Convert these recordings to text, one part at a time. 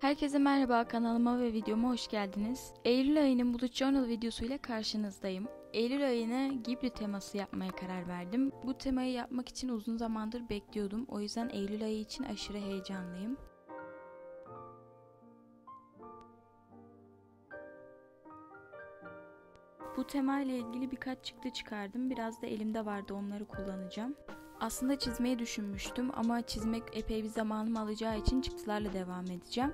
Herkese merhaba kanalıma ve videoma hoş geldiniz. Eylül ayının Bullet Journal videosu ile karşınızdayım. Eylül ayına Ghibli teması yapmaya karar verdim. Bu temayı yapmak için uzun zamandır bekliyordum. O yüzden Eylül ayı için aşırı heyecanlıyım. Bu temayla ilgili birkaç çıktı çıkardım. Biraz da elimde vardı onları kullanacağım. Aslında çizmeyi düşünmüştüm ama çizmek epey bir zamanımı alacağı için çıktılarla devam edeceğim.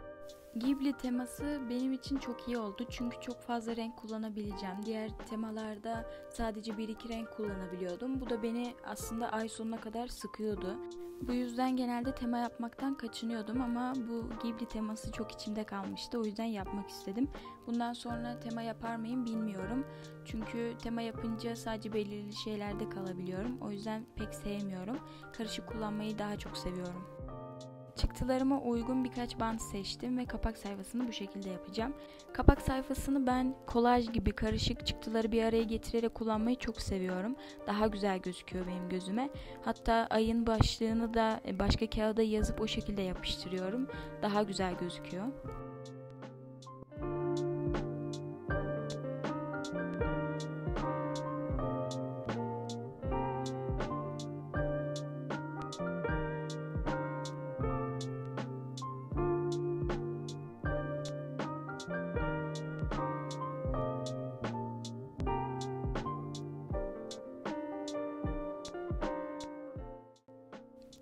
Ghibli teması benim için çok iyi oldu çünkü çok fazla renk kullanabileceğim. Diğer temalarda sadece bir iki renk kullanabiliyordum. Bu da beni aslında ay sonuna kadar sıkıyordu. Bu yüzden genelde tema yapmaktan kaçınıyordum ama bu Ghibli teması çok içimde kalmıştı. O yüzden yapmak istedim. Bundan sonra tema yapar mıyım bilmiyorum. Çünkü tema yapınca sadece belirli şeylerde kalabiliyorum. O yüzden pek sevmiyorum. Karışık kullanmayı daha çok seviyorum. Çıktılarıma uygun birkaç bant seçtim ve kapak sayfasını bu şekilde yapacağım. Kapak sayfasını ben kolaj gibi karışık çıktıları bir araya getirerek kullanmayı çok seviyorum. Daha güzel gözüküyor benim gözüme. Hatta ayın başlığını da başka kağıda yazıp o şekilde yapıştırıyorum. Daha güzel gözüküyor.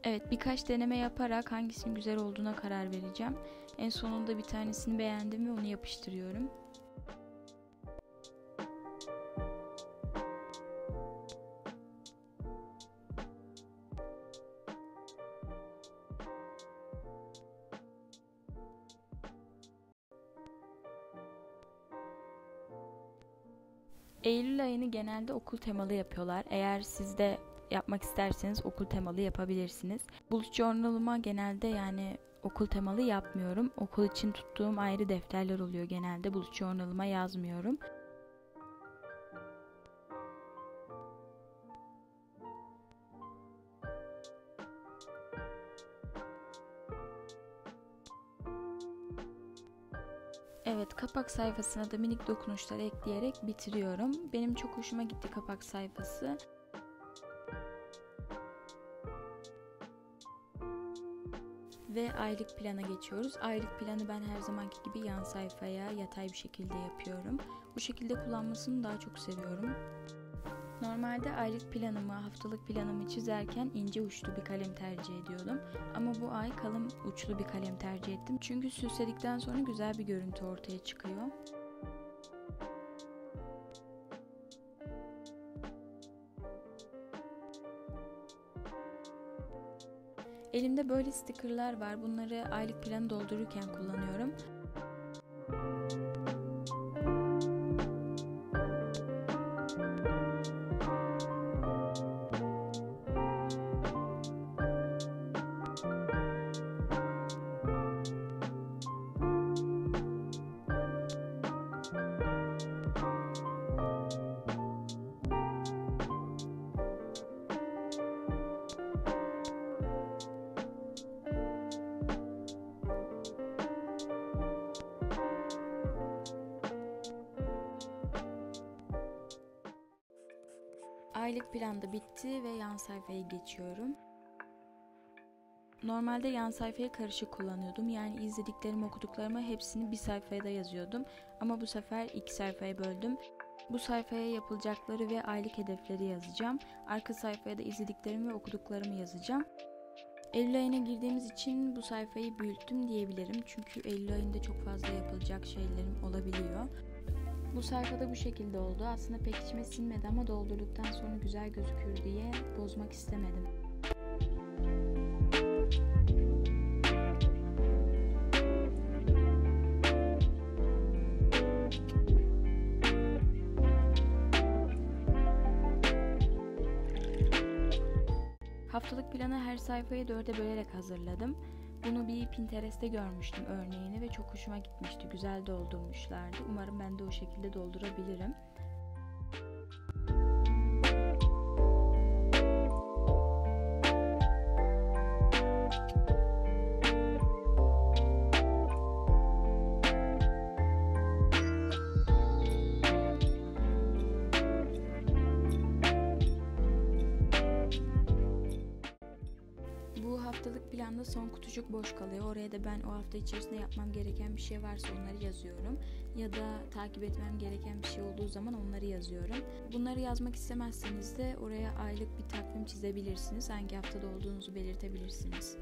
Evet birkaç deneme yaparak hangisinin güzel olduğuna karar vereceğim. En sonunda bir tanesini beğendim ve onu yapıştırıyorum. Eylül ayını genelde okul temalı yapıyorlar. Eğer siz de yapmak isterseniz okul temalı yapabilirsiniz. Bullet Journal'ıma genelde yani okul temalı yapmıyorum. Okul için tuttuğum ayrı defterler oluyor genelde. Bullet Journal'ıma yazmıyorum. Evet kapak sayfasına da minik dokunuşlar ekleyerek bitiriyorum. Benim çok hoşuma gitti kapak sayfası. Ve aylık plana geçiyoruz. Aylık planı ben her zamanki gibi yan sayfaya yatay bir şekilde yapıyorum. Bu şekilde kullanmasını daha çok seviyorum. Normalde aylık planımı, haftalık planımı çizerken ince uçlu bir kalem tercih ediyordum. Ama bu ay kalın uçlu bir kalem tercih ettim. Çünkü süsledikten sonra güzel bir görüntü ortaya çıkıyor. Elimde böyle stickerlar var. Bunları aylık planı doldururken kullanıyorum. Aylık plan da bitti ve yan sayfaya geçiyorum. Normalde yan sayfayı karışık kullanıyordum. Yani izlediklerimi, okuduklarımı hepsini bir sayfaya da yazıyordum. Ama bu sefer iki sayfaya böldüm. Bu sayfaya yapılacakları ve aylık hedefleri yazacağım. Arka sayfaya da izlediklerimi ve okuduklarımı yazacağım. Eylül ayına girdiğimiz için bu sayfayı büyüttüm diyebilirim. Çünkü Eylül ayında çok fazla yapılacak şeylerim olabiliyor. Bu sayfada bu şekilde oldu. Aslında pek içime sinmedi ama doldurduktan sonra güzel gözükür diye bozmak istemedim. Haftalık planı her sayfayı dörde bölerek hazırladım. Bunu bir Pinterest'te görmüştüm örneğini ve çok hoşuma gitmişti. Güzel doldurmuşlardı. Umarım ben de o şekilde doldurabilirim. Haftalık planda son kutucuk boş kalıyor. Oraya da ben o hafta içerisinde yapmam gereken bir şey varsa onları yazıyorum. Ya da takip etmem gereken bir şey olduğu zaman onları yazıyorum. Bunları yazmak istemezseniz de oraya aylık bir takvim çizebilirsiniz. Hangi haftada olduğunuzu belirtebilirsiniz.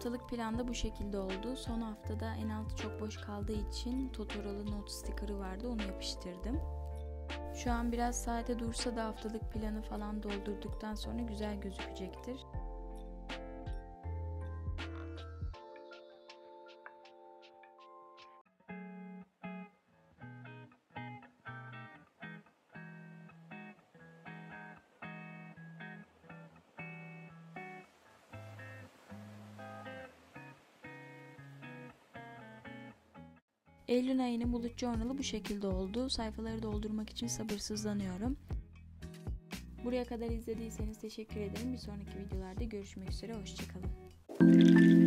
Haftalık planda bu şekilde oldu. Son haftada en altı çok boş kaldığı için Totoro'lu not sticker'ı vardı onu yapıştırdım. Şu an biraz sade dursa da haftalık planı falan doldurduktan sonra güzel gözükecektir. Eylül ayının Bullet Journal'ı bu şekilde oldu. Sayfaları doldurmak için sabırsızlanıyorum. Buraya kadar izlediyseniz teşekkür ederim. Bir sonraki videolarda görüşmek üzere. Hoşçakalın.